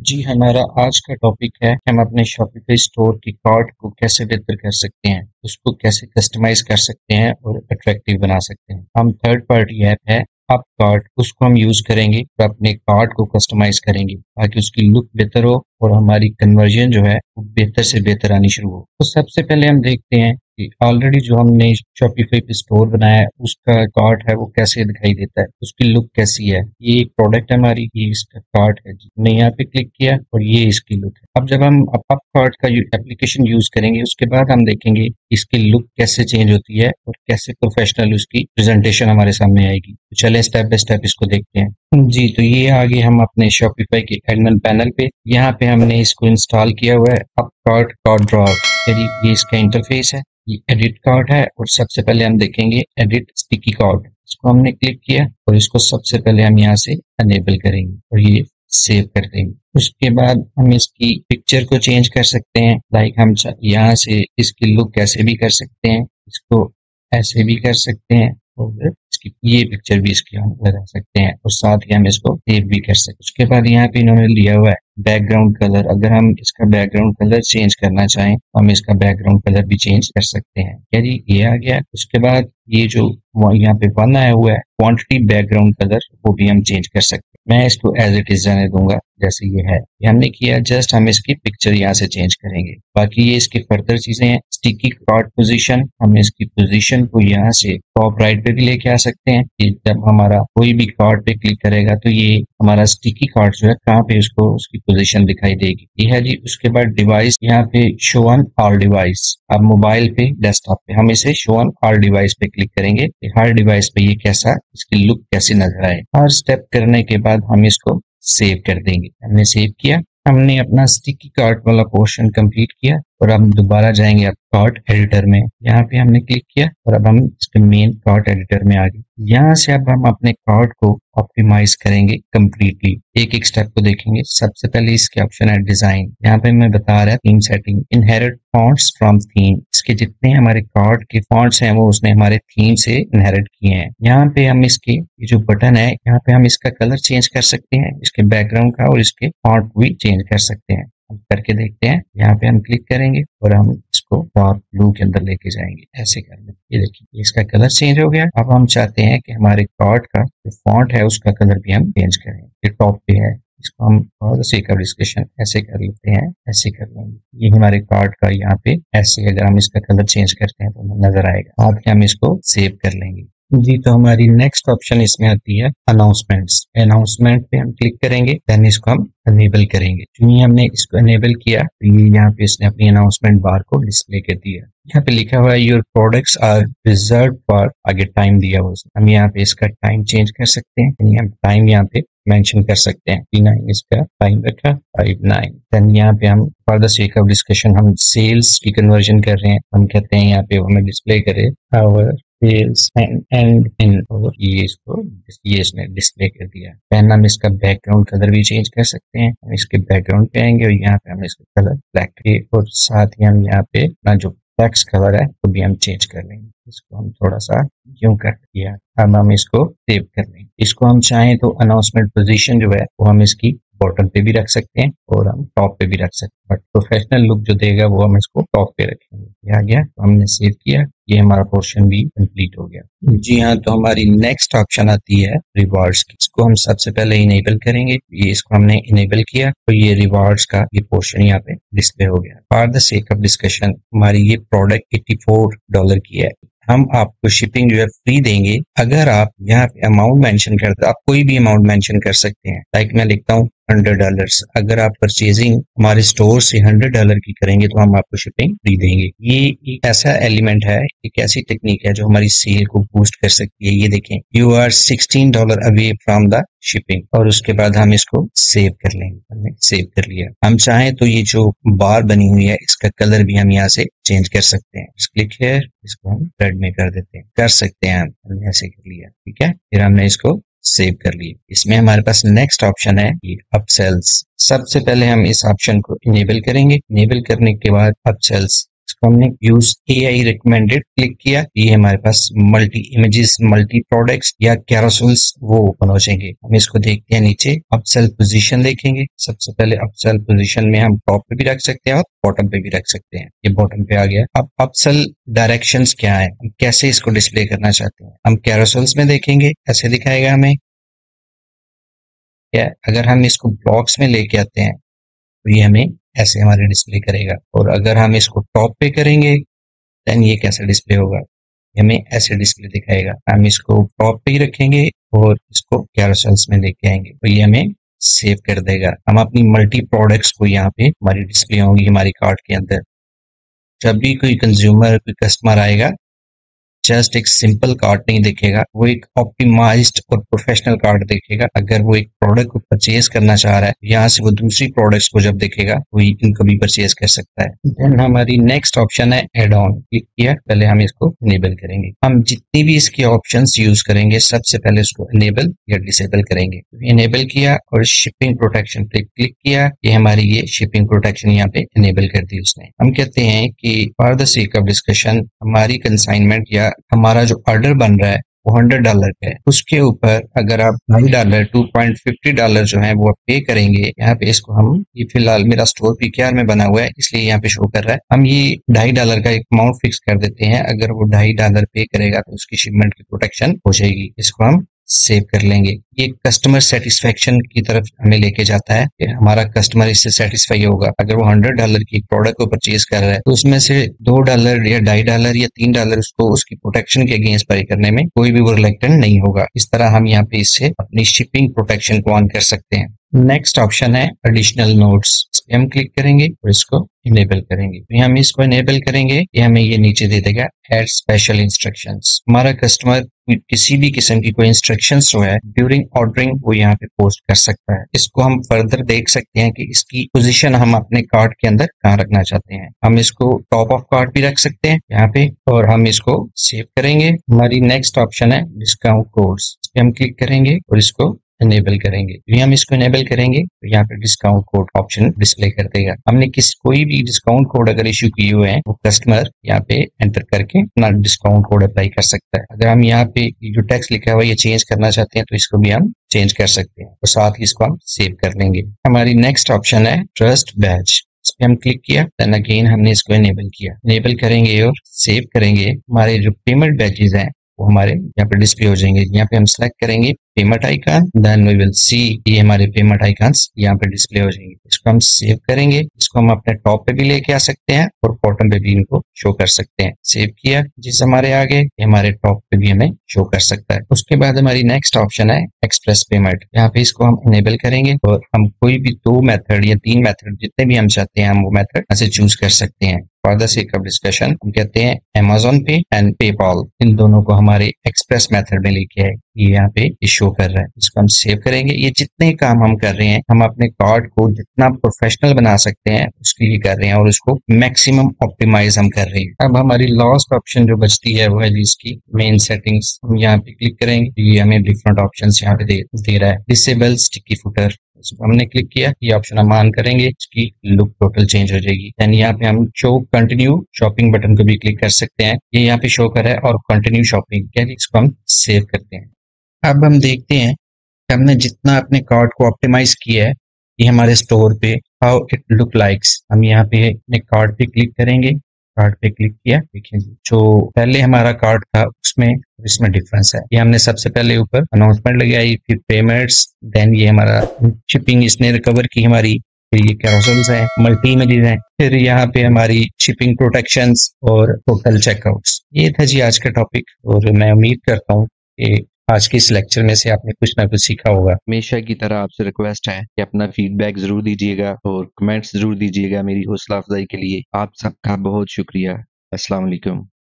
जी, हमारा आज का टॉपिक है हम अपने शॉपिफाई स्टोर की कार्ड को कैसे बेहतर कर सकते हैं, उसको कैसे कस्टमाइज कर सकते हैं और अट्रैक्टिव बना सकते हैं। हम थर्ड पार्टी ऐप है अप कार्ड उसको हम यूज़ करेंगे और अपने कार्ड को कस्टमाइज करेंगे, ताकि उसकी लुक बेहतर हो और हमारी कन्वर्जन जो है वो बेहतर से बेहतर आनी शुरू हो। तो सबसे पहले हम देखते हैं कि ऑलरेडी जो हमने शॉपिफाई पे स्टोर बनाया है उसका कार्ट है, वो कैसे दिखाई देता है, उसकी लुक कैसी है? ये एक प्रोडक्ट है हमारी, ये इसका कार्ट है हमने यहाँ पे क्लिक किया और ये इसकी लुक है। अब जब हम अप कार्ट का एप्लीकेशन यूज़ करेंगे, उसके बाद हम देखेंगे इसकी लुक कैसे चेंज होती है और कैसे प्रोफेशनल उसकी प्रेजेंटेशन हमारे सामने आएगी। तो चले स्टेप बाय स्टेप इसको देखते हैं। जी तो ये आगे हम अपने शॉपिफाई के एडमिन पैनल पे, यहाँ पे हमने इसको इंस्टॉल किया हुआ है अप कार्ट कार्ड ड्रॉर ये इसका इंटरफेस है, ये एडिट कार्ड है और सबसे पहले हम देखेंगे एडिट स्टिकी कार्ड इसको हमने क्लिक किया और इसको सबसे पहले हम यहाँ से अनेबल करेंगे और ये सेव कर देंगे। उसके बाद हम इसकी पिक्चर को चेंज कर सकते हैं लाइक हम यहाँ से इसकी लुक कैसे भी कर सकते हैं, इसको ऐसे भी कर सकते हैं। ये पिक्चर भी इसके हम लगा सकते हैं और साथ ही हम इसको सेव भी कर सकते हैं उसके बाद यहाँ पे इन्होंने लिया हुआ है बैकग्राउंड कलर अगर हम इसका बैकग्राउंड कलर चेंज करना चाहें तो हम इसका बैकग्राउंड कलर भी चेंज कर सकते हैं। क्या जी, ये आ गया। उसके बाद ये जो यहाँ पे वन आया हुआ है क्वांटिटी बैकग्राउंड कलर वो भी हम चेंज कर सकते हैं। मैं इसको एज इट इज़ जाने दूँगा। जैसे ये है। ये हमने किया जस्ट हम इसकी पिक्चर यहाँ से चेंज करेंगे। बाकी ये इसकी फर्दर चीज़ें हैं। स्टिकी कार्ड पोजीशन हम इसकी पोजीशन को यहाँ से टॉप राइट पे भी लेके आ सकते हैं। कि जब हमारा कोई भी कार्ड पे क्लिक करेगा तो ये हमारा स्टिकी कार्ड जो है, कहाँ पे उसको उसकी पोजीशन दिखाई देगी। ये है जी, उसके बाद डिवाइस यहाँ पे शो ऑन ऑल डिवाइस अब मोबाइल पे डेस्कटॉप पे हम इसे शो ऑन ऑल डिवाइस पे क्लिक करेंगे। हर डिवाइस पे ये कैसा, इसकी लुक कैसी नज़र आए। हर स्टेप करने के बाद हम इसको सेव कर देंगे। हमने सेव किया हमने अपना स्टिकी कार्ड वाला पोर्शन कंप्लीट किया। और हम दोबारा जाएँगे अब कार्ड एडिटर में। यहाँ पे हमने क्लिक किया और अब हम इसके मेन कार्ड एडिटर में आ गए। यहाँ से अब हम अपने कार्ड को ऑप्टिमाइज करेंगे कंप्लीटली एक एक स्टेप को देखेंगे। सबसे पहले इसके ऑप्शन है डिज़ाइन यहाँ पे मैं बता रहा है theme setting inherit fonts from theme इसके जितने हमारे कार्ड के फॉन्ट्स हैं, वो उसने हमारे थीम से इनहेरिट किए हैं। यहाँ पे हम इसके जो बटन है, यहाँ पे हम इसका कलर चेंज कर सकते हैं, इसके बैकग्राउंड का और इसके फॉन्ट भी चेंज कर सकते हैं। करके देखते हैं। यहाँ पे हम क्लिक करेंगे और हम इसको डार्क ब्लू के अंदर लेके जाएँगे। ऐसे कर लेंगे ये देखिए इसका कलर चेंज हो गया। अब हम चाहते हैं कि हमारे कार्ड का जो फॉन्ट है, उसका कलर भी हम चेंज करें। ये टॉप पे है। इसको हम और से का डिस्कशन ऐसे कर लेते हैं, ऐसे कर लेंगे। ये हमारे कार्ड का यहाँ पे ऐसे अगर हम इसका कलर चेंज करते हैं तो हमें नज़र आएगा। आप हम इसको सेव कर लेंगे। जी तो हमारी नेक्स्ट ऑप्शन इसमें आती है अनाउंसमेंट्स अनाउंसमेंट पे हम क्लिक करेंगे देन इसको हम अनेबल करेंगे। चूँकि हमने इसको अनेबल किया तो ये यहाँ पे इसने अपनी अनाउंसमेंट बार को डिस्प्ले कर दिया यहाँ पे लिखा हुआ है your products are reserve for आगे टाइम दिया हुआ हम यहाँ पे इसका टाइम चेंज कर सकते हैं। यानी हम टाइम यहाँ पे मेंशन कर सकते हैं। पी नाइन इसका टाइम रखा फाइव नाइन देन यहाँ पे हम for the sake of discussion हम सेल्स की कन्वर्जन कर रहे हैं। हम कहते हैं यहाँ पे हमें डिस्प्ले करे। आवर सेल्स एंड इन और ये इसको ये इसने डिस्प्ले कर दिया। पेन हम इसका बैकग्राउंड कलर भी चेंज कर सकते हैं। हम इसके बैकग्राउंड पे आएँगे और यहाँ पे हम इसका कलर ब्लैक और साथ ही हम यहाँ पे अपना जो टेक्स्ट कलर है, वो भी हम चेंज कर लेंगे। इसको हम थोड़ा सा क्यों कर दिया। अब हम इसको सेव कर लेंगे इसको हम चाहें तो अनाउंसमेंट पोजीशन जो है, वो हम इसकी बॉटम पे भी रख सकते हैं और हम टॉप पे भी रख सकते हैं। बट प्रोफेशनल लुक जो देगा वो हम इसको टॉप पे रखेंगे। आ गया तो हमने सेव किया। ये हमारा पोर्शन भी कंप्लीट हो गया। जी हाँ तो हमारी नेक्स्ट ऑप्शन आती है रिवार्ड्स की। इसको हम सबसे पहले इनेबल करेंगे। ये इसको हमने इनेबल किया। तो ये रिवार्ड्स का ये पोर्शन यहाँ पे डिस्प्ले हो गया। For the sake of discussion हमारी ये प्रोडक्ट 84 डॉलर की है। हम आपको शिपिंग जो है फ्री देंगे। अगर आप यहाँ पे अमाउंट मेंशन करते आप कोई भी अमाउंट मेंशन कर सकते हैं। लाइक मैं लिखता हूँ हंड्रेड डॉलर अगर आप परचेजिंग हमारे स्टोर से हंड्रेड डॉलर की करेंगे तो हम आपको शिपिंग फ्री देंगे। ये एक ऐसा एलिमेंट है, एक ऐसी टेक्निक है जो हमारी सेल को बूस्ट कर सकती है। ये देखें you are sixteen dollar away from the shipping और उसके बाद हम इसको सेव कर लेंगे। हमने सेव कर लिया। हम चाहें तो ये जो बार बनी हुई है, इसका कलर भी हम यहाँ से चेंज कर सकते हैं। क्लिक है इसको हम रेड में कर देते हैं। कर सकते हैं हम। हमने ऐसे कर लिया। ठीक है? फिर हमने इसको सेव कर लिए। इसमें हमारे पास नेक्स्ट ऑप्शन है अपसेल्स सबसे पहले हम इस ऑप्शन को इनेबल करेंगे। इनेबल करने के बाद अपसेल्स इसको हमने use A I recommended click किया, ये हमारे पास मल्टी इमेजेस मल्टी प्रोडक्ट्स या कैरोसल्स वो ओपन हो जाएँगे। हम इसको देखते हैं नीचे अपसेल पोजीशन देखेंगे। सबसे पहले अपसेल पोजीशन में हम टॉप पे भी रख सकते हैं और बॉटम पे भी रख सकते हैं। ये बॉटम पे आ गया। अब अपसेल डायरेक्शंस क्या है? हम कैसे इसको डिस्प्ले करना चाहते हैं? हम कैरोसल्स में देखेंगे, ऐसे दिखाएगा हमें। क्या अगर हम इसको ब्लॉक्स में लेके आते हैं तो ये हमें ऐसे हमारे डिस्प्ले करेगा। और अगर हम इसको टॉप पे करेंगे देन ये कैसा डिस्प्ले होगा? हमें ऐसे डिस्प्ले दिखाएगा। हम इसको टॉप पे ही रखेंगे और इसको कैरोसल्स में लेके आएँगे। तो ये हमें सेव कर देगा। हम अपनी मल्टी प्रोडक्ट्स को यहाँ पे हमारी डिस्प्ले होंगी, हमारी कार्ड के अंदर। जब भी कोई कंज्यूमर कोई कस्टमर आएगा जस्ट एक सिंपल कार्ड नहीं देखेगा। वो एक ऑप्टिमाइज्ड और प्रोफेशनल कार्ड देखेगा। अगर वो एक प्रोडक्ट को परचेज करना चाह रहा है, यहाँ से वो दूसरी प्रोडक्ट्स को जब देखेगा वो इनको भी परचेज कर सकता है। देन हमारी नेक्स्ट ऑप्शन है एड ऑन क्लिक किया, पहले हम इसको इनेबल करेंगे। हम जितनी भी इसके ऑप्शन यूज़ करेंगे, सबसे पहले उसको इनेबल या डिसेबल करेंगे। इनेबल किया और शिपिंग प्रोटेक्शन पे क्लिक किया, ये हमारी ये शिपिंग प्रोटेक्शन यहाँ पे इनेबल कर दी उसने। हम कहते हैं कि for the sake of discussion हमारी कंसाइनमेंट या हमारा जो ऑर्डर बन रहा है हंड्रेड डॉलर है। उसके ऊपर अगर आप ढाई dollar two point fifty dollar जो है वो आप पे करेंगे, यहाँ पे इसको हम ये फ़िलहाल मेरा स्टोर पीकेआर में बना हुआ है, इसलिए यहाँ पे शो कर रहा है। हम ये ढाई डॉलर का एक अमाउंट फिक्स कर देते हैं। अगर वो ढाई डॉलर पे करेगा तो उसकी शिपमेंट की प्रोटेक्शन हो जाएगी। इसको हम सेव कर लेंगे। ये कस्टमर सेटिस्फेक्शन की तरफ़ हमें लेके जाता है कि हमारा कस्टमर इससे सेटिस्फाई होगा। अगर वो हंड्रेड डॉलर की प्रोडक्ट को परचेज कर रहा है तो उसमें से दो डॉलर या ढाई डॉलर या तीन डॉलर उसको उसकी प्रोटेक्शन के अगेंस्ट पे करने में कोई भी वो रिलेक्टेंट नहीं होगा। इस तरह हम यहाँ पे इससे अपनी शिपिंग प्रोटेक्शन को ऑन कर सकते हैं। नेक्स्ट ऑप्शन है एडिशनल नोट्स हम क्लिक करेंगे और इसको इनेबल करेंगे। तो हम इसको इनेबल करेंगे। ये हमें ये नीचे दे देगा एड स्पेशल इंस्ट्रक्शंस हमारा कस्टमर किसी भी किस्म की कोई इंस्ट्रक्शंस जो है ड्यूरिंग ऑर्डरिंग वो यहाँ पे पोस्ट कर सकता है। इसको हम फर्दर देख सकते हैं कि इसकी पोजीशन हम अपने कार्ड के अंदर कहाँ रखना चाहते हैं। हम इसको टॉप ऑफ़ कार्ड भी रख सकते हैं यहाँ पे और हम इसको सेव करेंगे। हमारी नेक्स्ट ऑप्शन है डिस्काउंट कोड्स हम क्लिक करेंगे और इसको इनेबल करेंगे। तो हम इसको इनेबल करेंगे तो यहाँ पे डिस्काउंट कोड ऑप्शन डिस्प्ले कर देगा। हमने किस, कोई भी डिस्काउंट कोड अगर इश्यू किए हुए हैं, वो कस्टमर यहाँ पे एंटर करके अपना डिस्काउंट कोड अप्लाई कर सकता है। अगर हम यहाँ पे जो टैक्स लिखा हुआ है, ये चेंज करना चाहते हैं तो इसको भी हम चेंज कर सकते हैं। और साथ ही इसको हम सेव कर लेंगे। हमारी नेक्स्ट ऑप्शन है ट्रस्ट बैच इस हम क्लिक किया देन अगेन हमने इसको इनेबल किया। इनेबल करेंगे और सेव करेंगे। हमारे जो पेमेंट बैचेज हैं वो हमारे यहाँ पे डिस्प्ले हो जाएँगे। यहाँ पे हम सेलेक्ट करेंगे payment icon then we will see ये हमारे पेमेंट आइकन्स यहाँ पे डिस्प्ले हो जाएँगे। इसको हम सेव करेंगे। इसको हम अपने टॉप पे भी लेके आ सकते हैं और बॉटम पे भी इनको शो कर सकते हैं। सेव किया, जिस हमारे आगे हमारे टॉप पे भी हमें शो कर सकता है। उसके बाद हमारी नेक्स्ट ऑप्शन है एक्सप्रेस पेमेंट यहाँ पे इसको हम इनेबल करेंगे और हम कोई भी दो मेथड या तीन मेथड जितने भी हम चाहते हैं, हम वो मेथड ऐसे चूज़ कर सकते हैं। For the sake of discussion हम कहते हैं अमेजोन पे एंड पेपॉल इन दोनों को हमारे एक्सप्रेस मेथड में लेके आए। ये यहाँ पे शो कर रहा है। इसको हम सेव करेंगे। ये जितने काम हम कर रहे हैं हम अपने कार्ड को जितना प्रोफेशनल बना सकते हैं उसके लिए कर रहे हैं और उसको मैक्सिमम ऑप्टिमाइज हम कर रहे हैं। अब हमारी लास्ट ऑप्शन जो बचती है वो है जिसकी मेन सेटिंग्स हम यहाँ पे क्लिक करेंगे। ये हमें डिफरेंट ऑप्शन यहाँ पे दे, दे रहा है। डिसेबल स्टिकी फुटर हमने क्लिक किया ये ऑप्शन हम ऑन करेंगे, इसकी लुक टोटल चेंज हो जाएगी। यानी यहाँ पे हम शो कंटिन्यू शॉपिंग बटन को भी क्लिक कर सकते हैं। ये यहाँ पे शो कर है और कंटिन्यू शॉपिंग यानी इसको हम सेव करते हैं। अब हम देखते हैं कि हमने जितना अपने कार्ड को ऑप्टिमाइज किया है, ये हमारे स्टोर पे हाउ इट लुक लाइक्स हम यहाँ पे अपने कार्ड पे क्लिक करेंगे। कार्ड पे क्लिक किया, देखिए जो। पहले हमारा कार्ड था, उसमें, इसमें डिफरेंस है। ये हमने सबसे पहले ऊपर अनाउंसमेंट लगाई, फिर पेमेंट्स देन ये हमारा शिपिंग इसने रिकवर की हमारी, फिर ये कैरोसल्स हैं मल्टी इमेजेस हैं। फिर यहाँ पे हमारी शिपिंग प्रोटेक्शंस और टोटल चेकआउट्स ये था जी आज का टॉपिक और मैं उम्मीद करता हूँ कि आज के इस लेक्चर में से आपने कुछ ना कुछ सीखा होगा। हमेशा की तरह आपसे रिक्वेस्ट है कि अपना फीडबैक ज़रूर दीजिएगा और कमेंट्स ज़रूर दीजिएगा मेरी हौसला अफजाई के लिए। आप सबका बहुत शुक्रिया। वालेकुम।